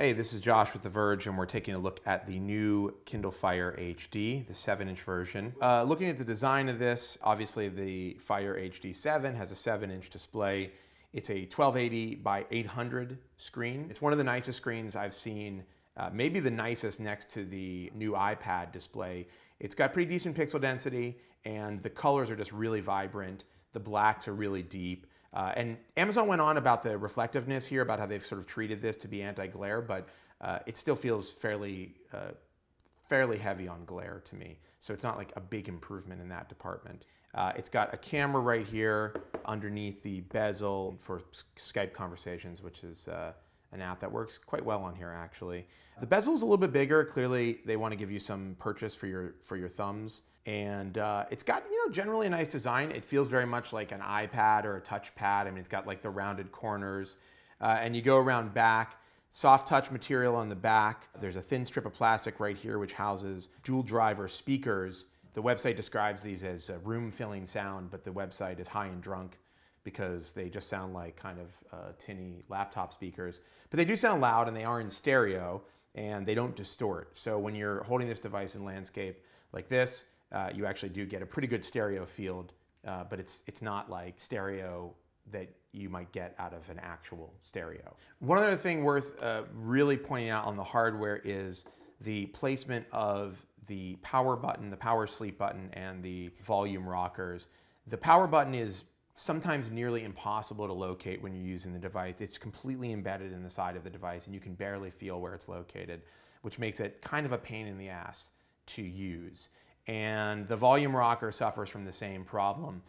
Hey, this is Josh with The Verge, and we're taking a look at the new Kindle Fire HD, the 7 inch version. Uh, looking at the design of this, obviously the Fire HD 7 has a 7 inch display. It's a 1280 by 800 screen. It's one of the nicest screens I've seen, uh, maybe the nicest next to the new iPad display. It's got pretty decent pixel density, and the colors are just really vibrant. The blacks are really deep. Uh, and Amazon went on about the reflectiveness here, about how they've sort of treated this to be anti-glare, but uh, it still feels fairly, uh, fairly heavy on glare to me. So it's not like a big improvement in that department. Uh, it's got a camera right here underneath the bezel for Skype conversations, which is uh, an app that works quite well on here actually. The bezel is a little bit bigger. Clearly, they want to give you some purchase for your for your thumbs, and uh, it's got you know generally a nice design. It feels very much like an iPad or a TouchPad. I mean, it's got like the rounded corners, uh, and you go around back. Soft touch material on the back. There's a thin strip of plastic right here which houses dual driver speakers. The website describes these as room filling sound, but the website is high and drunk because they just sound like kind of uh, tinny laptop speakers. But they do sound loud and they are in stereo and they don't distort. So when you're holding this device in landscape like this, uh, you actually do get a pretty good stereo field, uh, but it's, it's not like stereo that you might get out of an actual stereo. One other thing worth uh, really pointing out on the hardware is the placement of the power button, the power sleep button, and the volume rockers. The power button is sometimes nearly impossible to locate when you're using the device. It's completely embedded in the side of the device and you can barely feel where it's located, which makes it kind of a pain in the ass to use. And the volume rocker suffers from the same problem.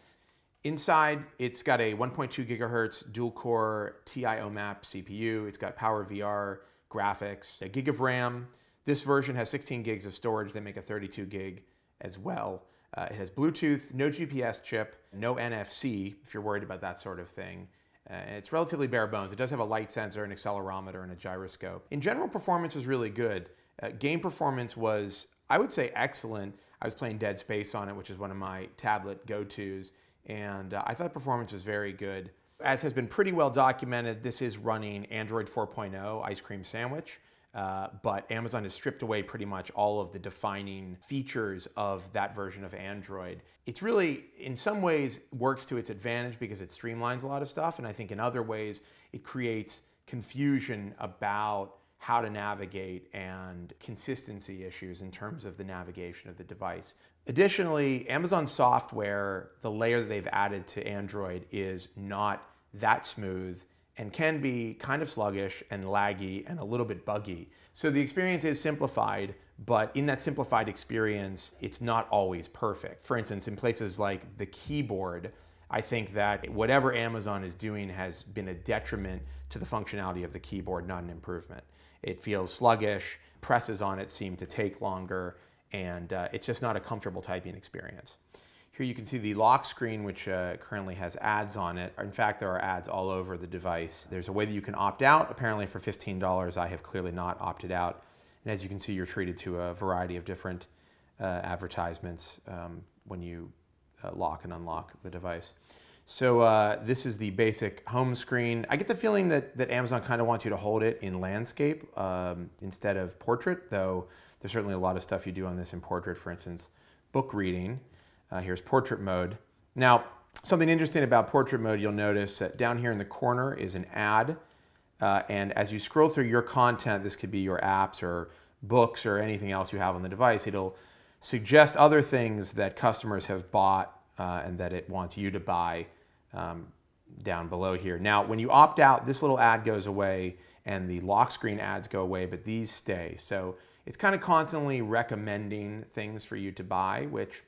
Inside, it's got a 1.2 gigahertz dual core TI OMAP CPU. It's got PowerVR graphics, a gig of RAM. This version has 16 gigs of storage. They make a 32 gig as well. Uh, it has Bluetooth, no GPS chip, no NFC, if you're worried about that sort of thing. Uh, it's relatively bare bones. It does have a light sensor, an accelerometer, and a gyroscope. In general, performance was really good. Uh, game performance was, I would say, excellent. I was playing Dead Space on it, which is one of my tablet go-tos, and uh, I thought performance was very good. As has been pretty well documented, this is running Android 4.0 Ice Cream Sandwich. Uh, but Amazon has stripped away pretty much all of the defining features of that version of Android. It's really, in some ways, works to its advantage because it streamlines a lot of stuff, and I think in other ways, it creates confusion about how to navigate and consistency issues in terms of the navigation of the device. Additionally, Amazon software, the layer that they've added to Android is not that smooth and can be kind of sluggish and laggy and a little bit buggy. So the experience is simplified, but in that simplified experience, it's not always perfect. For instance, in places like the keyboard, I think that whatever Amazon is doing has been a detriment to the functionality of the keyboard, not an improvement. It feels sluggish, presses on it seem to take longer, and uh, it's just not a comfortable typing experience. Here you can see the lock screen, which uh, currently has ads on it. In fact, there are ads all over the device. There's a way that you can opt out. Apparently for $15, I have clearly not opted out. And as you can see, you're treated to a variety of different uh, advertisements um, when you uh, lock and unlock the device. So uh, this is the basic home screen. I get the feeling that, that Amazon kind of wants you to hold it in landscape um, instead of portrait, though there's certainly a lot of stuff you do on this in portrait, for instance, book reading. Uh, here's portrait mode. Now, something interesting about portrait mode, you'll notice that down here in the corner is an ad. Uh, and as you scroll through your content, this could be your apps or books or anything else you have on the device, it'll suggest other things that customers have bought uh, and that it wants you to buy um, down below here. Now, when you opt out, this little ad goes away and the lock screen ads go away, but these stay. So it's kind of constantly recommending things for you to buy, which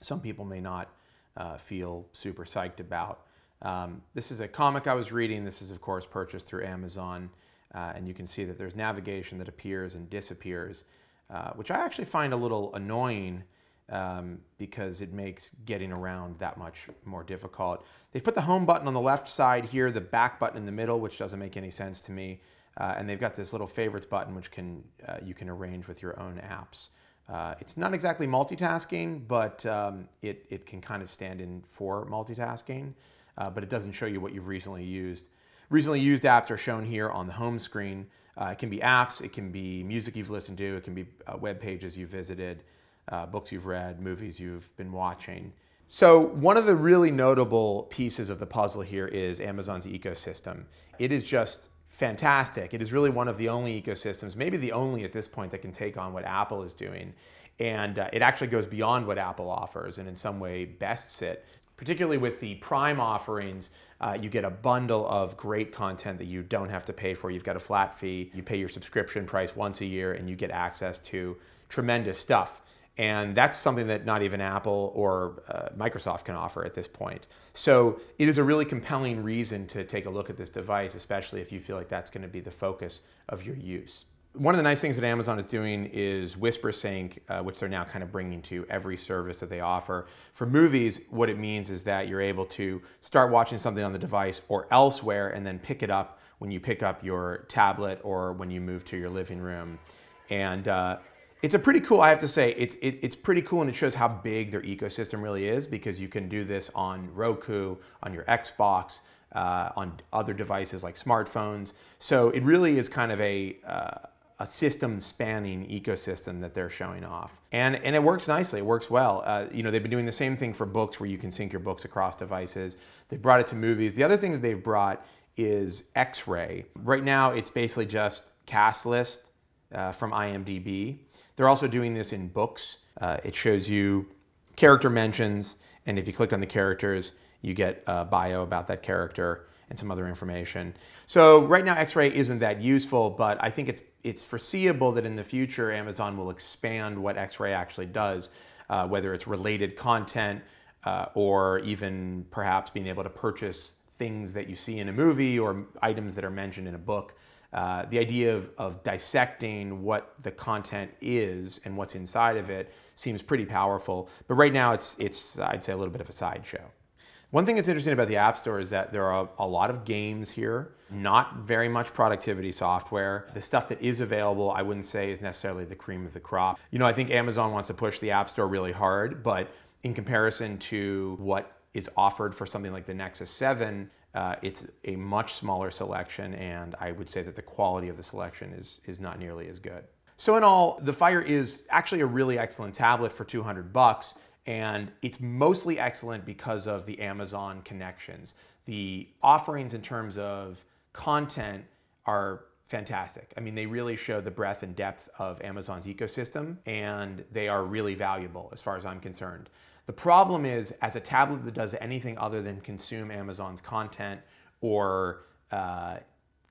some people may not uh, feel super psyched about. Um, this is a comic I was reading. This is, of course, purchased through Amazon. Uh, and you can see that there's navigation that appears and disappears, uh, which I actually find a little annoying um, because it makes getting around that much more difficult. They've put the home button on the left side here, the back button in the middle, which doesn't make any sense to me. Uh, and they've got this little favorites button, which can uh, you can arrange with your own apps. Uh, it's not exactly multitasking, but um, it, it can kind of stand in for multitasking, uh, but it doesn't show you what you've recently used. Recently used apps are shown here on the home screen. Uh, it can be apps, it can be music you've listened to, it can be uh, web pages you've visited, uh, books you've read, movies you've been watching. So, one of the really notable pieces of the puzzle here is Amazon's ecosystem. It is just fantastic. It is really one of the only ecosystems, maybe the only at this point, that can take on what Apple is doing. And uh, it actually goes beyond what Apple offers and in some way bests it. Particularly with the Prime offerings, uh, you get a bundle of great content that you don't have to pay for. You've got a flat fee, you pay your subscription price once a year, and you get access to tremendous stuff. And that's something that not even Apple or uh, Microsoft can offer at this point. So it is a really compelling reason to take a look at this device, especially if you feel like that's going to be the focus of your use. One of the nice things that Amazon is doing is Whispersync, uh, which they're now kind of bringing to every service that they offer. For movies, what it means is that you're able to start watching something on the device or elsewhere and then pick it up when you pick up your tablet or when you move to your living room. And uh, it's a pretty cool, I have to say, it's, it, it's pretty cool and it shows how big their ecosystem really is because you can do this on Roku, on your Xbox, uh, on other devices like smartphones. So it really is kind of a, uh, a system spanning ecosystem that they're showing off. And, and it works nicely, it works well. Uh, you know, they've been doing the same thing for books where you can sync your books across devices. They brought it to movies. The other thing that they've brought is X-Ray. Right now, it's basically just cast list uh, from IMDb. They're also doing this in books. Uh, it shows you character mentions, and if you click on the characters, you get a bio about that character and some other information. So right now X-Ray isn't that useful, but I think it's it's foreseeable that in the future Amazon will expand what X-Ray actually does, uh, whether it's related content uh, or even perhaps being able to purchase things that you see in a movie or items that are mentioned in a book. Uh, the idea of, of dissecting what the content is and what's inside of it seems pretty powerful. But right now, it's, it's I'd say, a little bit of a sideshow. One thing that's interesting about the App Store is that there are a lot of games here, not very much productivity software. The stuff that is available, I wouldn't say is necessarily the cream of the crop. You know, I think Amazon wants to push the App Store really hard, but in comparison to what is offered for something like the Nexus 7, uh, it's a much smaller selection, and I would say that the quality of the selection is, is not nearly as good. So in all, the Fire is actually a really excellent tablet for 200 bucks, and it's mostly excellent because of the Amazon connections. The offerings in terms of content are fantastic. I mean, they really show the breadth and depth of Amazon's ecosystem, and they are really valuable as far as I'm concerned. The problem is, as a tablet that does anything other than consume Amazon's content or uh,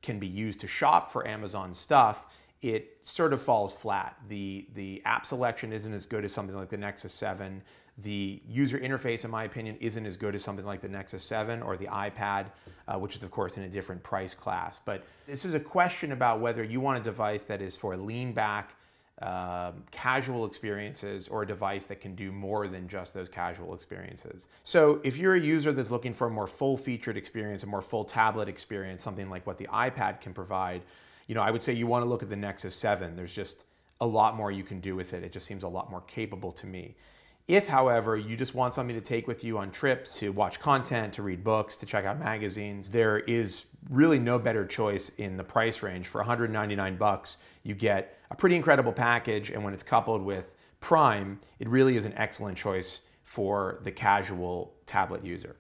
can be used to shop for Amazon stuff, it sort of falls flat. The, the app selection isn't as good as something like the Nexus 7. The user interface, in my opinion, isn't as good as something like the Nexus 7 or the iPad, uh, which is, of course, in a different price class. But this is a question about whether you want a device that is for lean back, um, casual experiences or a device that can do more than just those casual experiences. So if you're a user that's looking for a more full featured experience, a more full tablet experience, something like what the iPad can provide, you know, I would say you want to look at the Nexus 7. There's just a lot more you can do with it. It just seems a lot more capable to me. If, however, you just want something to take with you on trips, to watch content, to read books, to check out magazines, there is really no better choice in the price range. For 199 bucks, you get a pretty incredible package, and when it's coupled with Prime, it really is an excellent choice for the casual tablet user.